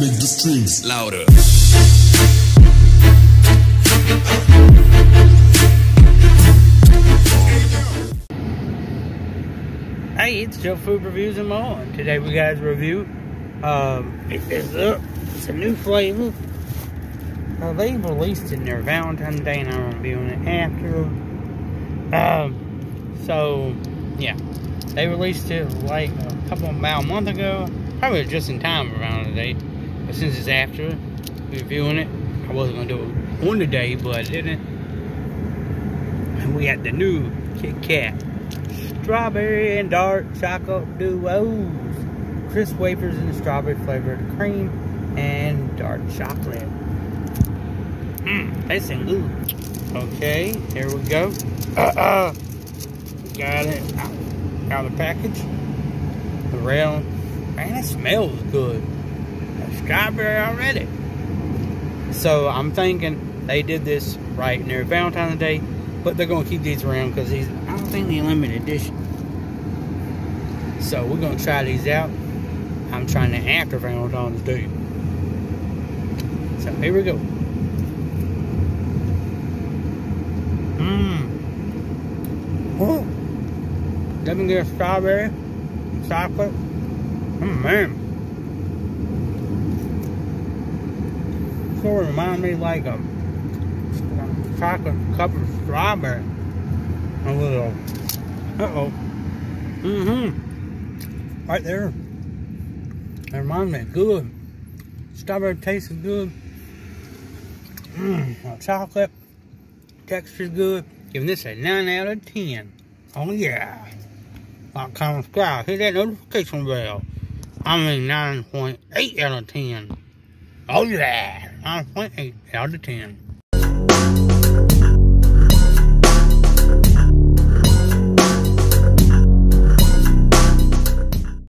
make the strings louder. Hey, it's Joe Food Reviews and more. And Today we guys review um it is up. It's a new flavor. Uh, they released it in their Valentine's Day and I'm reviewing it after. Um so yeah. They released it like a couple about a month ago. Probably just in time for Valentine's Day. But since it's after reviewing it, I wasn't gonna do it on the day, but I didn't. And we had the new Kit Kat strawberry and dark chocolate duos. Crisp wafers in strawberry flavored cream and dark chocolate. Mmm, tasting good. Okay, here we go. Uh-uh. Got it out, out of the package. The rail. Man, it smells good. Strawberry already. So I'm thinking they did this right near Valentine's Day, but they're gonna keep these around because these I don't think they're limited edition. So we're gonna try these out. I'm trying to after Valentine's Day. So here we go. Mmm. Oh. Let me get a strawberry, chocolate. Oh man. Sort of remind me like a chocolate cup of strawberry. A little. Uh oh. Mm hmm. Right there. That reminds me. Good. Strawberry tastes good. Mmm. Chocolate. Texture's good. Giving this a 9 out of 10. Oh yeah. Like, comment, subscribe. Hit that notification bell. I mean 9.8 out of 10. Oh yeah on a point 8 out of 10.